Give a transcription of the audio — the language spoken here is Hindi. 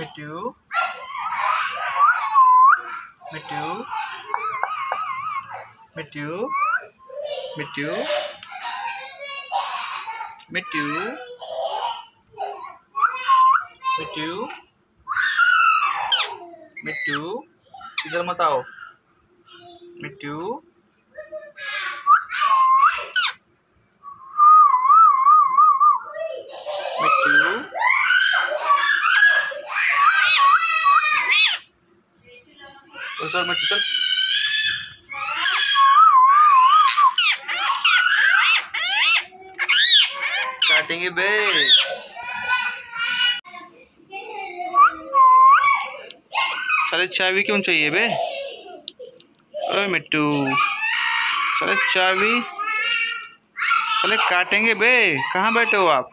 Medu. Medu. Medu. Medu. Medu. Medu. Medu. Medu. Medu. Medu. Medu. Medu. Medu. Medu. tahu तो सर मिट्टू चल काटेंगे बे साले चाबी क्यों चाहिए बे? ओए मिट्टू। साले चाबी साले काटेंगे बे। कहाँ बैठे हो आप?